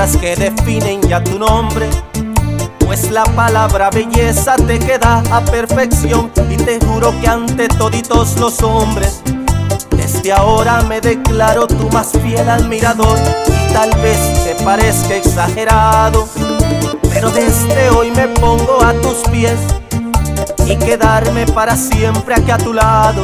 palabras que definen ya tu nombre. Pues la palabra belleza te queda a perfección y te juro que ante toditos los hombres desde ahora me declaro tu más fiel admirador y tal vez te parezca exagerado, pero desde hoy me pongo a tus pies y quedarme para siempre aquí a tu lado.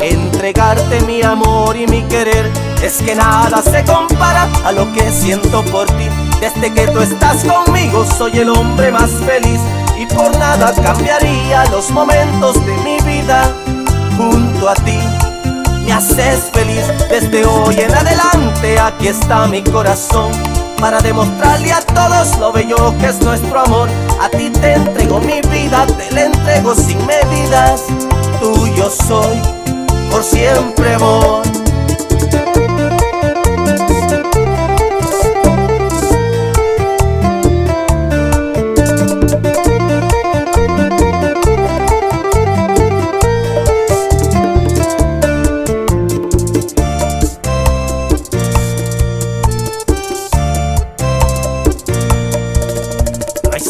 Entregarte mi amor y mi querer es que nada se compara a lo que siento por ti. Desde que tú estás conmigo soy el hombre más feliz y por nada cambiaría los momentos de mi vida junto a ti. Me haces feliz desde hoy en adelante, aquí está mi corazón para demostrarle a todos lo bello que es nuestro amor. A ti te entrego mi vida, te la entrego sin medidas. Tuyo soy, por siempre amor.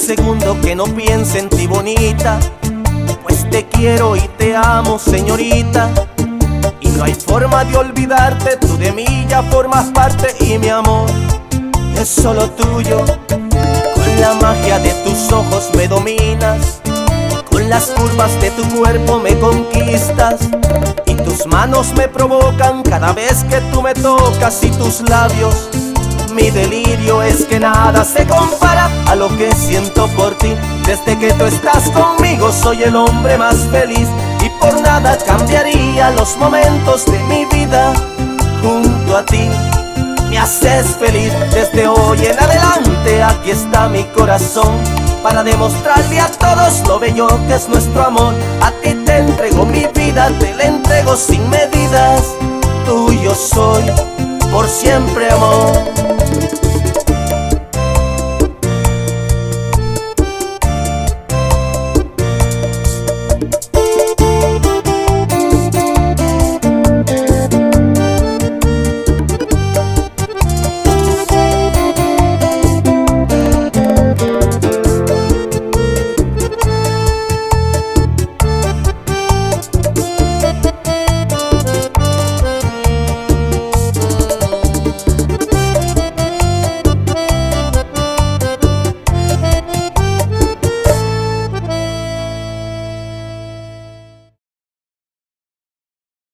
Segundo que no piense en ti bonita, pues te quiero y te amo señorita. Y no hay forma de olvidarte, tú de mí ya formas parte y mi amor es solo tuyo. Con la magia de tus ojos me dominas, con las curvas de tu cuerpo me conquistas. Y tus manos me provocan cada vez que tú me tocas y tus labios mi delirio es que nada se compara a lo que siento por ti. Desde que tú estás conmigo soy el hombre más feliz y por nada cambiaría los momentos de mi vida junto a ti. Me haces feliz desde hoy en adelante, aquí está mi corazón para demostrarle a todos lo bello que es nuestro amor. A ti te entrego mi vida, te la entrego sin medidas. Tuyo soy, por siempre amor.